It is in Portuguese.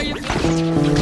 é isso?